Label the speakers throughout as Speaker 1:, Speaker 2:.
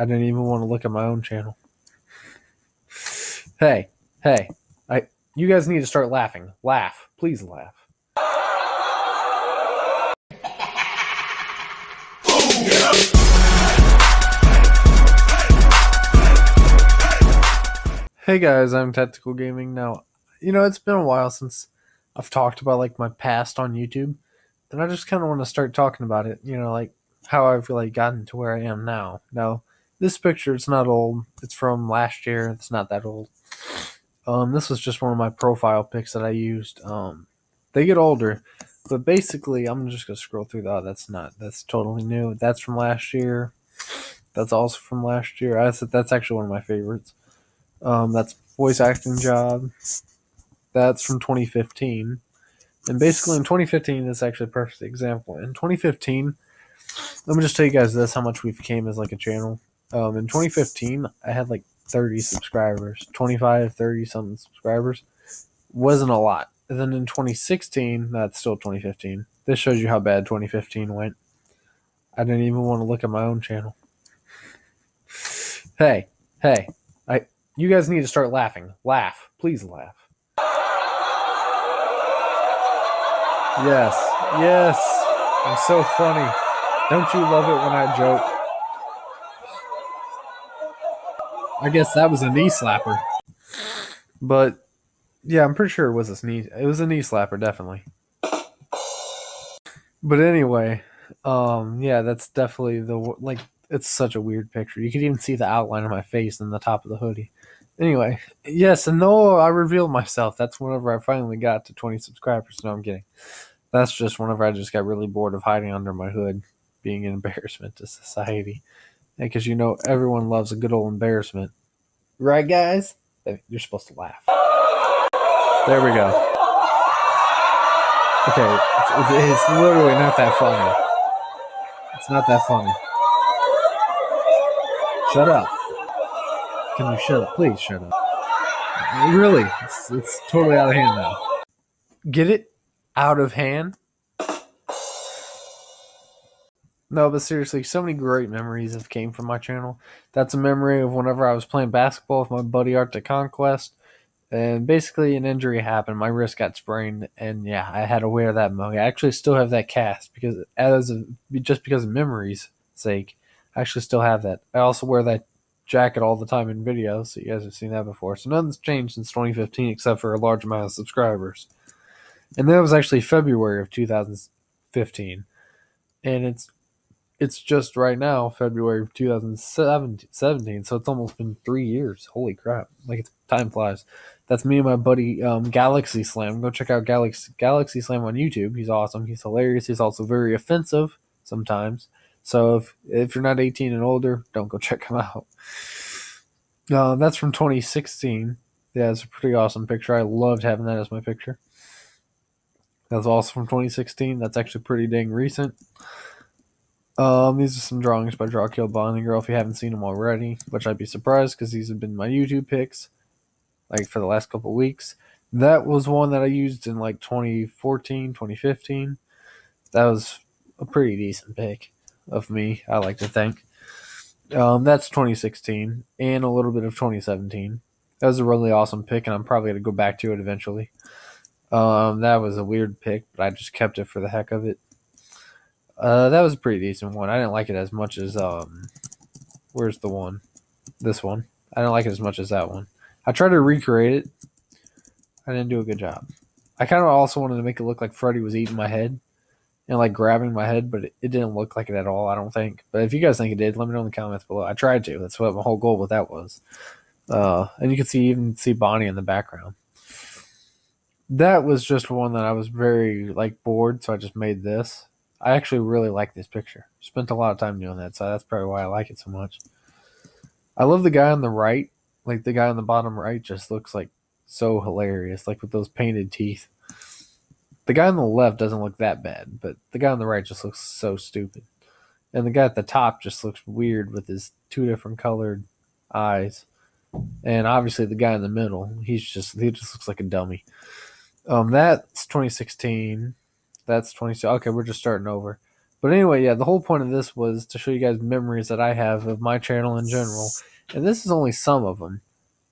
Speaker 1: I didn't even want to look at my own channel. Hey, hey, I you guys need to start laughing. Laugh. Please laugh. Hey guys, I'm Tactical Gaming. Now, you know, it's been a while since I've talked about like my past on YouTube, and I just kind of want to start talking about it. You know, like how I've really gotten to where I am now. Now, this picture it's not old. It's from last year. It's not that old. Um, this was just one of my profile pics that I used. Um, they get older, but basically, I'm just gonna scroll through. Oh, that's not. That's totally new. That's from last year. That's also from last year. I said that's actually one of my favorites. Um, that's voice acting job. That's from 2015. And basically, in 2015, this is actually a perfect example. In 2015, let me just tell you guys this: how much we've came as like a channel. Um, in 2015, I had like 30 subscribers, 25, 30 something subscribers. Wasn't a lot. And then in 2016, that's still 2015. This shows you how bad 2015 went. I didn't even want to look at my own channel. Hey, hey, I you guys need to start laughing. Laugh. Please laugh. Yes. Yes. I'm so funny. Don't you love it when I joke? I guess that was a knee slapper. But yeah, I'm pretty sure it was a knee. It was a knee slapper, definitely. But anyway, um, yeah, that's definitely the like. It's such a weird picture. You could even see the outline of my face in the top of the hoodie. Anyway, yes, and though I revealed myself, that's whenever I finally got to 20 subscribers. No, I'm kidding. That's just whenever I just got really bored of hiding under my hood, being an embarrassment to society. Because you know, everyone loves a good old embarrassment. Right, guys? You're supposed to laugh. There we go. Okay, it's, it's literally not that funny. It's not that funny. Shut up. Can you shut up? Please shut up. Really, it's, it's totally out of hand now. Get it? Out of hand? No, but seriously, so many great memories have came from my channel. That's a memory of whenever I was playing basketball with my buddy Art to Conquest, and basically an injury happened. My wrist got sprained, and yeah, I had to wear that mug. I actually still have that cast because, as a, just because of memories' sake, I actually still have that. I also wear that jacket all the time in videos, so you guys have seen that before. So nothing's changed since 2015 except for a large amount of subscribers. And that was actually February of 2015, and it's it's just right now, February of 2017. So it's almost been three years. Holy crap. Like, it's, time flies. That's me and my buddy um, Galaxy Slam. Go check out Galaxy, Galaxy Slam on YouTube. He's awesome. He's hilarious. He's also very offensive sometimes. So if, if you're not 18 and older, don't go check him out. Uh, that's from 2016. Yeah, it's a pretty awesome picture. I loved having that as my picture. That's also from 2016. That's actually pretty dang recent. Um, these are some drawings by Draw Kill Bonding Girl if you haven't seen them already, which I'd be surprised because these have been my YouTube picks, like for the last couple weeks. That was one that I used in like 2014, 2015. That was a pretty decent pick of me, I like to think. Um, that's 2016 and a little bit of 2017. That was a really awesome pick, and I'm probably going to go back to it eventually. Um, that was a weird pick, but I just kept it for the heck of it. Uh, that was a pretty decent one. I didn't like it as much as um, where's the one? This one. I didn't like it as much as that one. I tried to recreate it. I didn't do a good job. I kind of also wanted to make it look like Freddy was eating my head and like grabbing my head, but it, it didn't look like it at all. I don't think. But if you guys think it did, let me know in the comments below. I tried to. That's what my whole goal with that was. Uh, and you can see even see Bonnie in the background. That was just one that I was very like bored, so I just made this I actually really like this picture. Spent a lot of time doing that, so that's probably why I like it so much. I love the guy on the right. Like the guy on the bottom right just looks like so hilarious, like with those painted teeth. The guy on the left doesn't look that bad, but the guy on the right just looks so stupid. And the guy at the top just looks weird with his two different colored eyes. And obviously the guy in the middle, he's just he just looks like a dummy. Um, that's 2016. That's 20. Okay, we're just starting over. But anyway, yeah, the whole point of this was to show you guys memories that I have of my channel in general, and this is only some of them.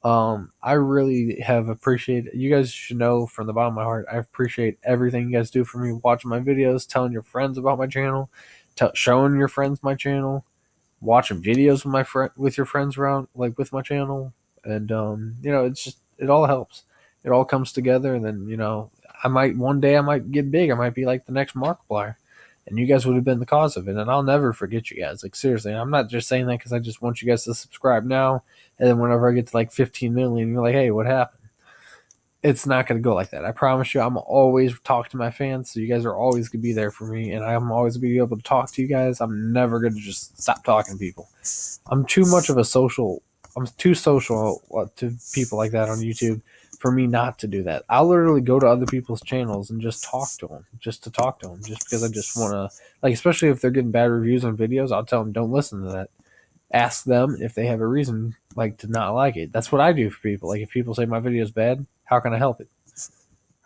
Speaker 1: Um, I really have appreciated. You guys should know from the bottom of my heart, I appreciate everything you guys do for me. Watching my videos, telling your friends about my channel, tell, showing your friends my channel, watching videos with my friend with your friends around, like with my channel, and um, you know, it's just it all helps. It all comes together, and then you know, I might one day I might get big. I might be like the next Markiplier and you guys would have been the cause of it. And I'll never forget you guys. Like seriously, I'm not just saying that because I just want you guys to subscribe now, and then whenever I get to like 15 million, you're like, hey, what happened? It's not going to go like that. I promise you. I'm always talk to my fans, so you guys are always going to be there for me, and I'm always going to be able to talk to you guys. I'm never going to just stop talking to people. I'm too much of a social. I'm too social uh, to people like that on YouTube for me not to do that. I'll literally go to other people's channels and just talk to them, just to talk to them, just because I just want to, like, especially if they're getting bad reviews on videos, I'll tell them don't listen to that. Ask them if they have a reason, like, to not like it. That's what I do for people. Like, if people say my video is bad, how can I help it?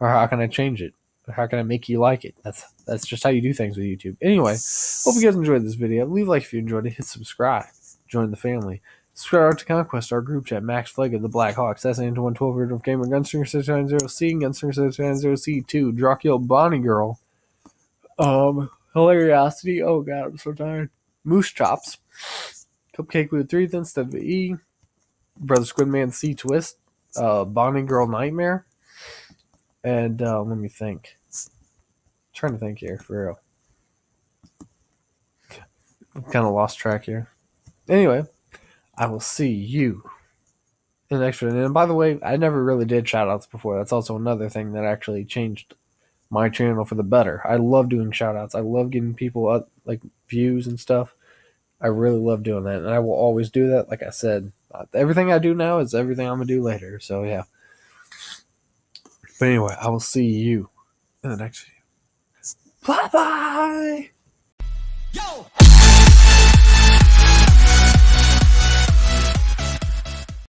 Speaker 1: Or how can I change it? Or how can I make you like it? That's that's just how you do things with YouTube. Anyway, hope you guys enjoyed this video. Leave a like if you enjoyed it. Hit subscribe. Join the family. Subscribe to Conquest, our group chat, Max Flag of the Black Hawks, that's into 112 Rate of Gamer, Gunslinger 690C, Gunslinger 690C2, Dracula Bonnie Girl, um, Hilariosity, oh god, I'm so tired, Moose Chops, Cupcake with 3 instead of the E, Brother Squidman C Twist, uh, Bonnie Girl Nightmare, and uh, let me think. I'm trying to think here, for real. I'm kind of lost track here. Anyway, I will see you in the next video. And by the way, I never really did shoutouts before. That's also another thing that actually changed my channel for the better. I love doing shoutouts. I love getting people up, like views and stuff. I really love doing that, and I will always do that. Like I said, everything I do now is everything I'm gonna do later. So yeah. But anyway, I will see you in the next video. Bye bye. Yo.